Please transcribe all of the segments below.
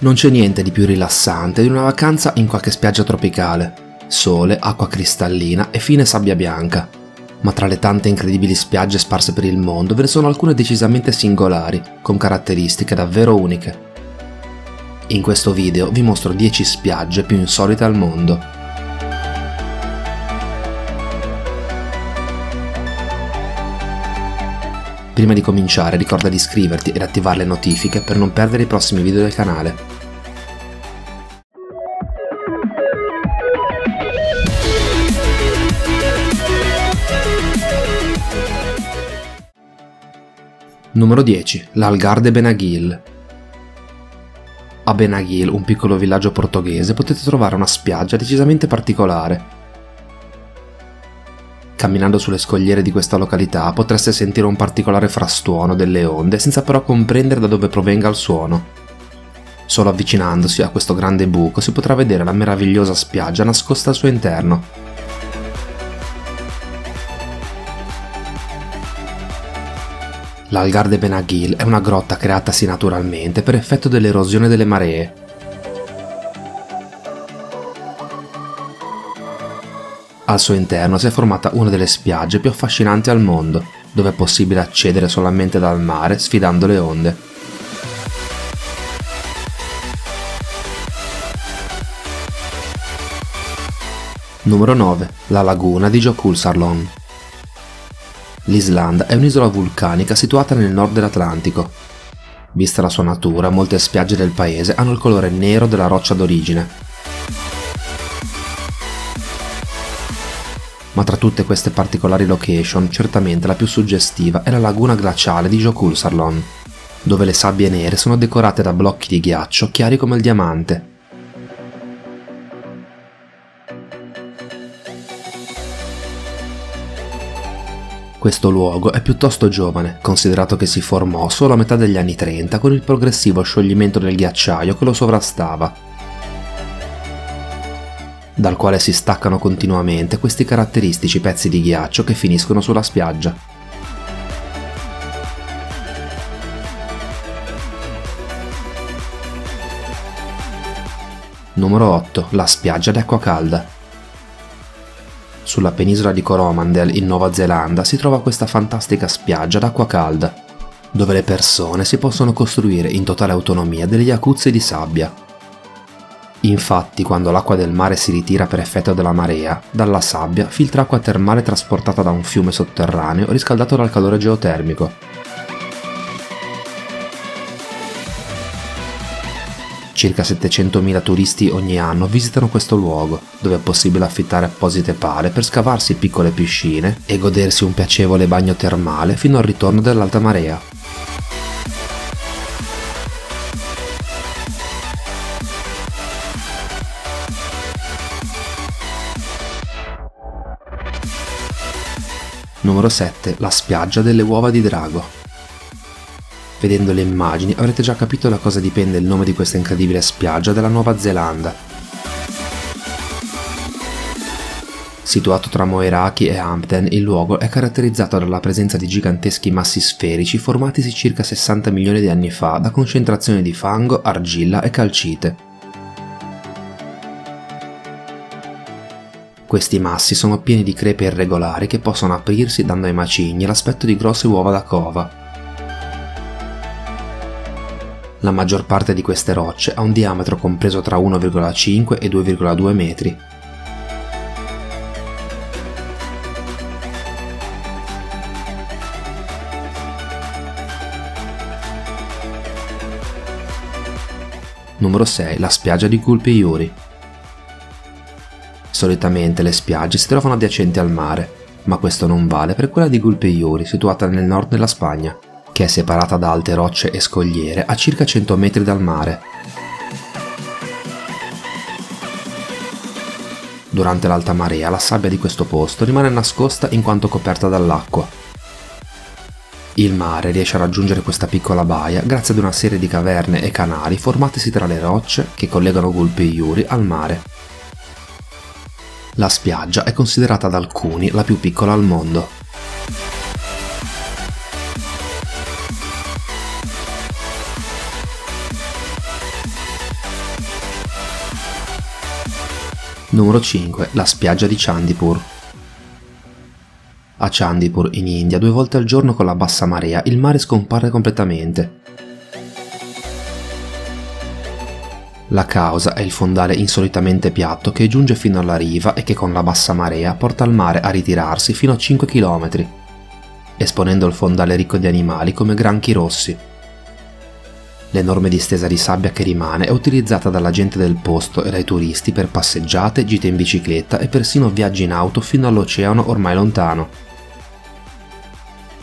Non c'è niente di più rilassante di una vacanza in qualche spiaggia tropicale. Sole, acqua cristallina e fine sabbia bianca. Ma tra le tante incredibili spiagge sparse per il mondo ve ne sono alcune decisamente singolari, con caratteristiche davvero uniche. In questo video vi mostro 10 spiagge più insolite al mondo. Prima di cominciare ricorda di iscriverti ed attivare le notifiche per non perdere i prossimi video del canale. Numero 10. L'Algarde Benaghil. A Benaghil, un piccolo villaggio portoghese, potete trovare una spiaggia decisamente particolare, Camminando sulle scogliere di questa località potreste sentire un particolare frastuono delle onde senza però comprendere da dove provenga il suono. Solo avvicinandosi a questo grande buco si potrà vedere la meravigliosa spiaggia nascosta al suo interno. L'Algarde Benaghil è una grotta creatasi naturalmente per effetto dell'erosione delle maree, Al suo interno si è formata una delle spiagge più affascinanti al mondo, dove è possibile accedere solamente dal mare sfidando le onde. Numero 9. La laguna di Jokulsarlon. L'Islanda è un'isola vulcanica situata nel nord dell'Atlantico. Vista la sua natura, molte spiagge del paese hanno il colore nero della roccia d'origine, ma tra tutte queste particolari location certamente la più suggestiva è la laguna glaciale di Jokulsarlon, dove le sabbie nere sono decorate da blocchi di ghiaccio chiari come il diamante. Questo luogo è piuttosto giovane, considerato che si formò solo a metà degli anni 30 con il progressivo scioglimento del ghiacciaio che lo sovrastava dal quale si staccano continuamente questi caratteristici pezzi di ghiaccio che finiscono sulla spiaggia. Numero 8. La spiaggia d'acqua calda. Sulla penisola di Coromandel in Nuova Zelanda si trova questa fantastica spiaggia d'acqua calda, dove le persone si possono costruire in totale autonomia delle jacuzzi di sabbia, Infatti, quando l'acqua del mare si ritira per effetto della marea, dalla sabbia filtra acqua termale trasportata da un fiume sotterraneo riscaldato dal calore geotermico. Circa 700.000 turisti ogni anno visitano questo luogo, dove è possibile affittare apposite pale per scavarsi piccole piscine e godersi un piacevole bagno termale fino al ritorno dell'alta marea. Numero 7. La spiaggia delle uova di drago. Vedendo le immagini avrete già capito da cosa dipende il nome di questa incredibile spiaggia della Nuova Zelanda. Situato tra Moeraki e Hampden, il luogo è caratterizzato dalla presenza di giganteschi massi sferici formatisi circa 60 milioni di anni fa da concentrazioni di fango, argilla e calcite. Questi massi sono pieni di crepe irregolari che possono aprirsi dando ai macigni l'aspetto di grosse uova da cova. La maggior parte di queste rocce ha un diametro compreso tra 1,5 e 2,2 metri. Numero 6. La spiaggia di Gulpiyuri. Solitamente le spiagge si trovano adiacenti al mare, ma questo non vale per quella di Gulpeyuri, situata nel nord della Spagna, che è separata da alte rocce e scogliere a circa 100 metri dal mare. Durante l'alta marea la sabbia di questo posto rimane nascosta in quanto coperta dall'acqua. Il mare riesce a raggiungere questa piccola baia grazie ad una serie di caverne e canali formatisi tra le rocce che collegano Gulpeyuri al mare. La spiaggia è considerata da alcuni la più piccola al mondo. Numero 5. La spiaggia di Chandipur. A Chandipur, in India, due volte al giorno con la bassa marea, il mare scompare completamente. La causa è il fondale insolitamente piatto che giunge fino alla riva e che con la bassa marea porta il mare a ritirarsi fino a 5 km, esponendo il fondale ricco di animali come granchi rossi. L'enorme distesa di sabbia che rimane è utilizzata dalla gente del posto e dai turisti per passeggiate, gite in bicicletta e persino viaggi in auto fino all'oceano ormai lontano.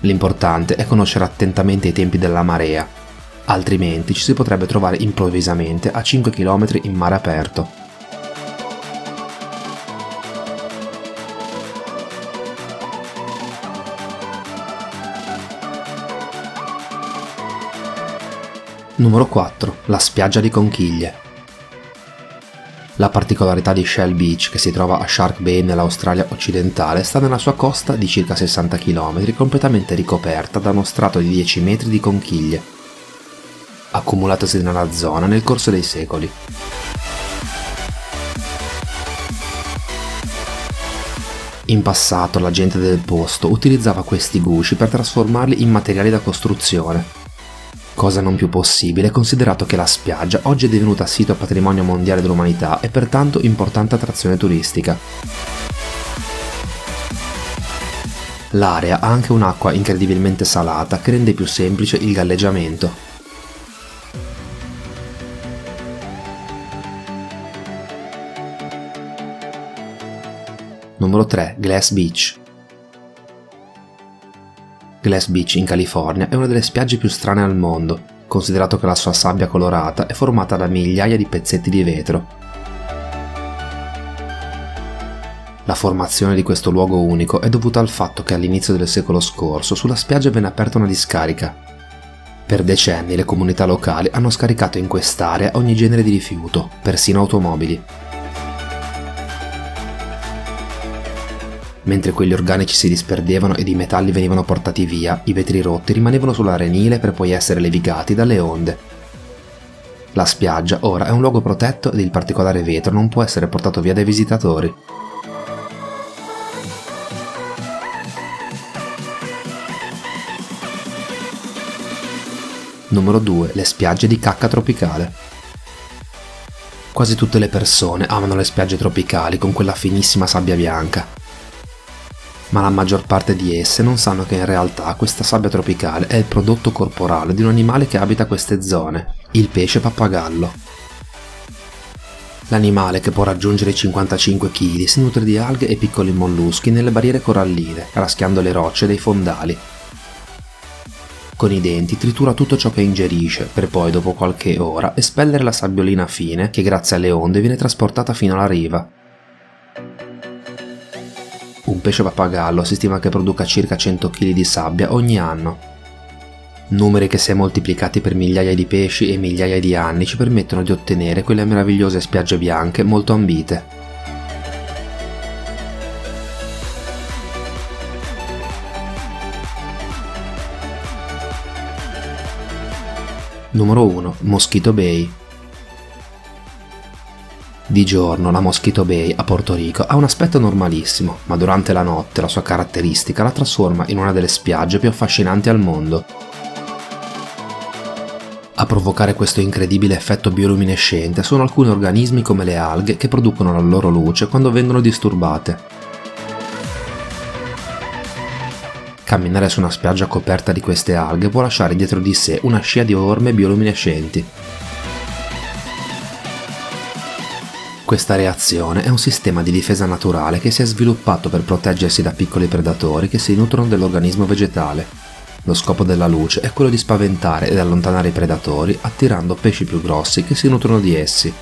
L'importante è conoscere attentamente i tempi della marea, altrimenti ci si potrebbe trovare improvvisamente a 5 km in mare aperto. Numero 4. La spiaggia di conchiglie. La particolarità di Shell Beach, che si trova a Shark Bay nell'Australia occidentale, sta nella sua costa di circa 60 km completamente ricoperta da uno strato di 10 metri di conchiglie, accumulatesi nella zona nel corso dei secoli. In passato la gente del posto utilizzava questi gusci per trasformarli in materiali da costruzione, cosa non più possibile considerato che la spiaggia oggi è divenuta sito patrimonio mondiale dell'umanità e pertanto importante attrazione turistica. L'area ha anche un'acqua incredibilmente salata che rende più semplice il galleggiamento. Numero 3. Glass Beach Glass Beach in California è una delle spiagge più strane al mondo, considerato che la sua sabbia colorata è formata da migliaia di pezzetti di vetro. La formazione di questo luogo unico è dovuta al fatto che all'inizio del secolo scorso sulla spiaggia venne aperta una discarica. Per decenni le comunità locali hanno scaricato in quest'area ogni genere di rifiuto, persino automobili. Mentre quegli organici si disperdevano ed i metalli venivano portati via, i vetri rotti rimanevano sull'arenile per poi essere levigati dalle onde. La spiaggia ora è un luogo protetto ed il particolare vetro non può essere portato via dai visitatori. Numero 2. Le spiagge di cacca tropicale. Quasi tutte le persone amano le spiagge tropicali con quella finissima sabbia bianca ma la maggior parte di esse non sanno che in realtà questa sabbia tropicale è il prodotto corporale di un animale che abita queste zone, il pesce pappagallo. L'animale, che può raggiungere i 55 kg, si nutre di alghe e piccoli molluschi nelle barriere coralline, raschiando le rocce dei fondali. Con i denti tritura tutto ciò che ingerisce, per poi, dopo qualche ora, espellere la sabbiolina fine che grazie alle onde viene trasportata fino alla riva. Pesce pappagallo si stima che produca circa 100 kg di sabbia ogni anno. Numeri che se moltiplicati per migliaia di pesci e migliaia di anni ci permettono di ottenere quelle meravigliose spiagge bianche molto ambite. Numero 1. Mosquito Bay di giorno la Mosquito Bay a Porto Rico ha un aspetto normalissimo, ma durante la notte la sua caratteristica la trasforma in una delle spiagge più affascinanti al mondo. A provocare questo incredibile effetto bioluminescente sono alcuni organismi come le alghe che producono la loro luce quando vengono disturbate. Camminare su una spiaggia coperta di queste alghe può lasciare dietro di sé una scia di orme bioluminescenti. Questa reazione è un sistema di difesa naturale che si è sviluppato per proteggersi da piccoli predatori che si nutrono dell'organismo vegetale. Lo scopo della luce è quello di spaventare ed allontanare i predatori attirando pesci più grossi che si nutrono di essi.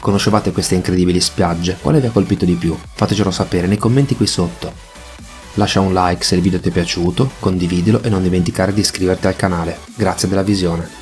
Conoscevate queste incredibili spiagge? Quale vi ha colpito di più? Fatecelo sapere nei commenti qui sotto. Lascia un like se il video ti è piaciuto, condividilo e non dimenticare di iscriverti al canale. Grazie della visione.